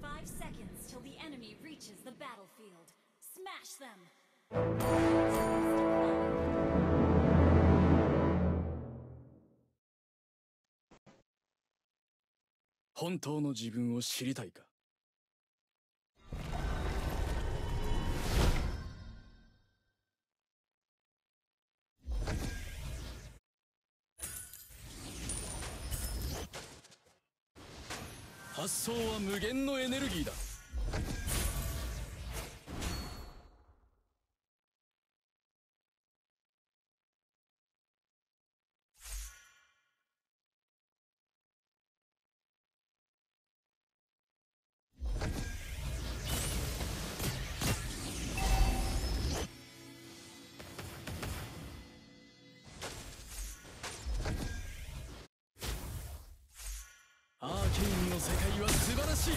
Five seconds till the enemy reaches the battlefield. Smash them. 本当の自分を知りたいか発想は無限のエネルギーだ。しい。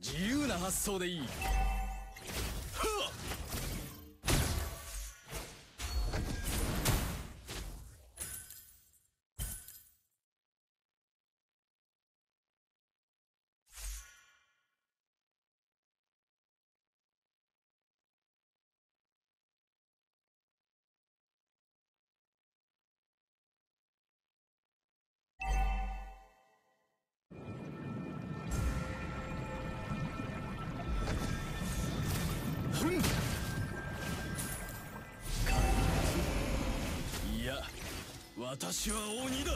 自由な発想でいい。私は鬼だ。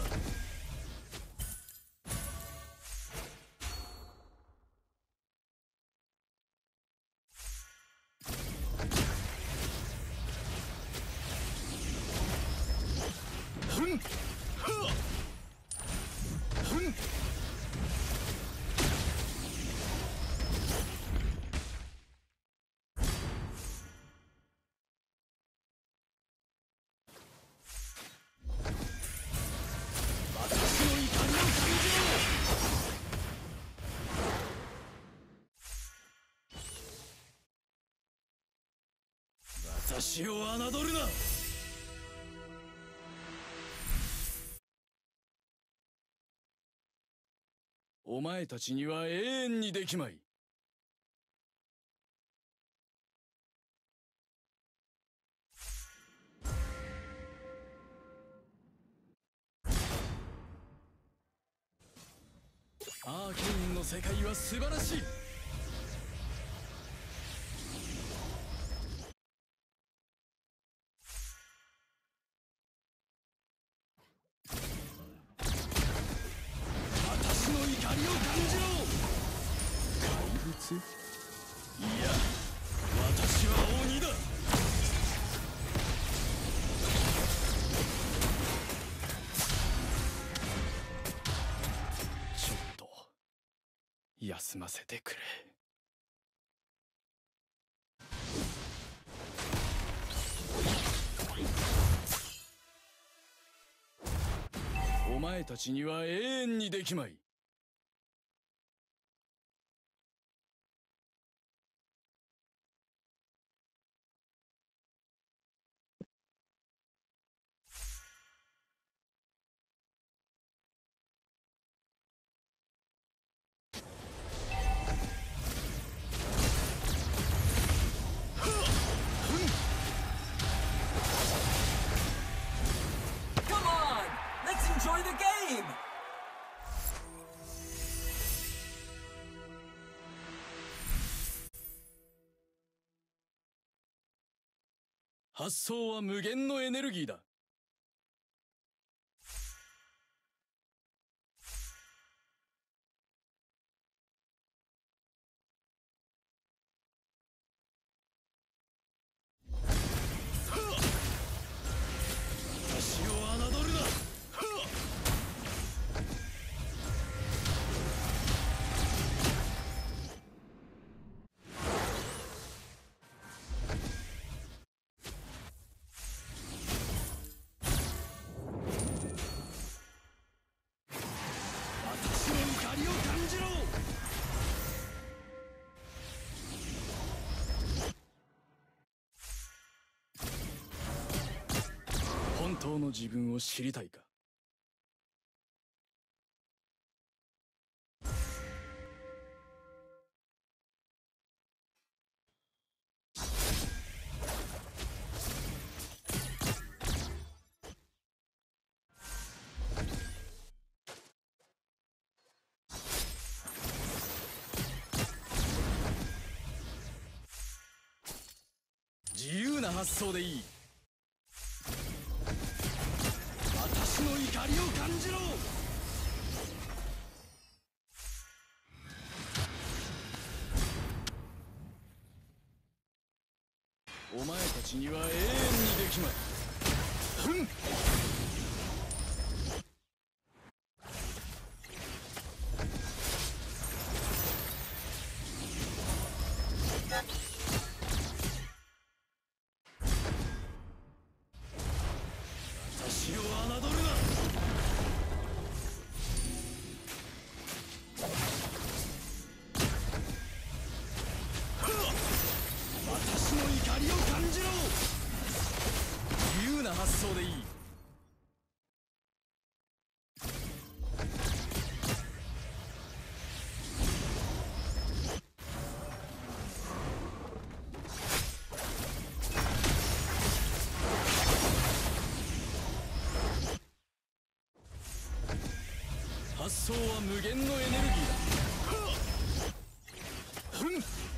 私を侮るな。お前たちには永遠にできまい。アーケインの世界は素晴らしい。りを感じろ怪物いや私は鬼だちょっと休ませてくれ。お前たちには永遠にできまい。発想は無限のエネルギーだ。当の自分を知りたいか？自由な発想でいい。感じろお前たちには永遠にできまい。ふん自由な発想でいい。発想は無限のエネルギーだ。はっふん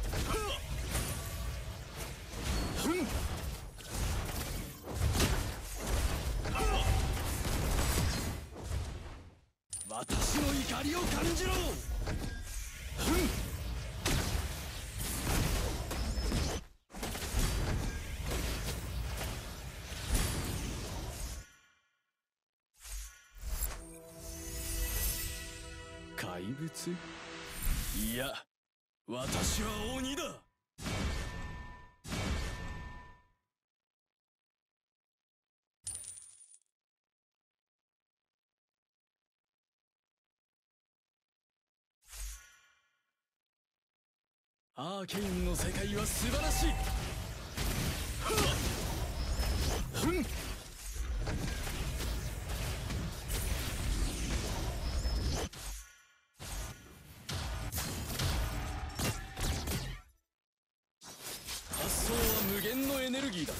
怪物？いや私は鬼だ。アーケインの世界は素晴らしい。はっ。ふんエネルギーだ。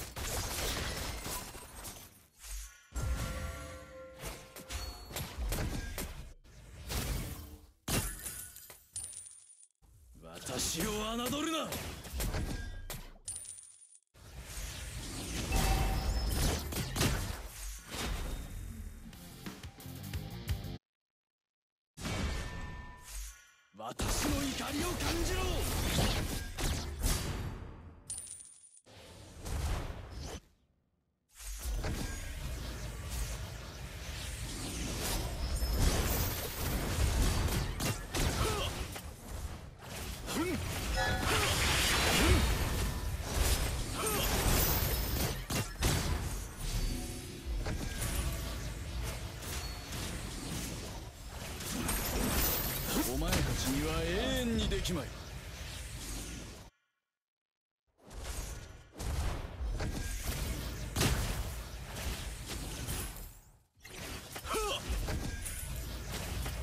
私を侮るな。私の怒りを感じろ。まい。はっ。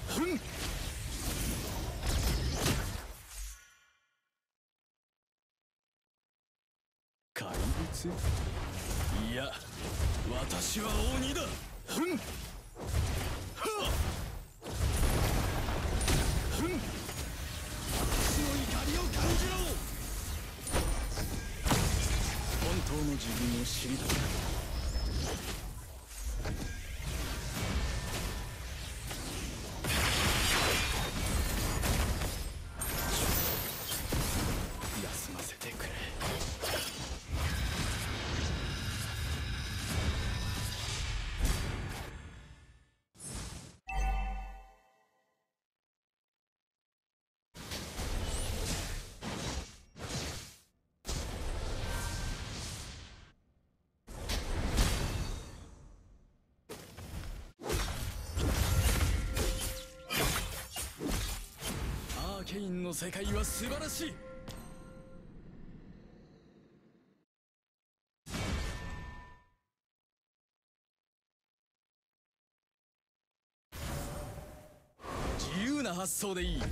ふん。怪物？いや私は鬼だ。ふん。はっ。ふん。を感じろ。本当の自分を知りたい。世界は素晴らしい。自由な発想でいい。発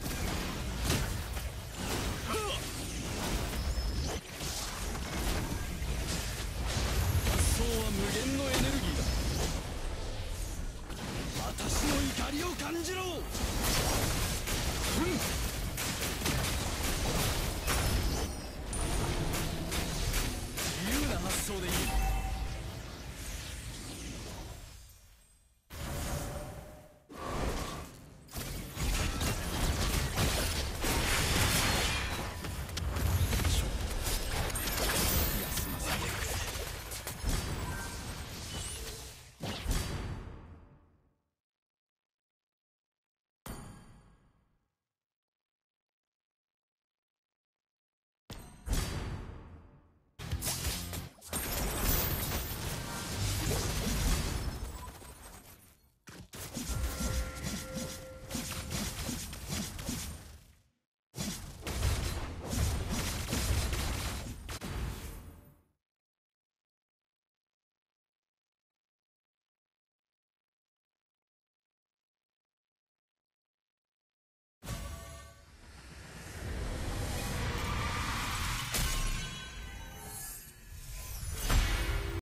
想は無限のエネルギーだ。私の怒りを感じろ。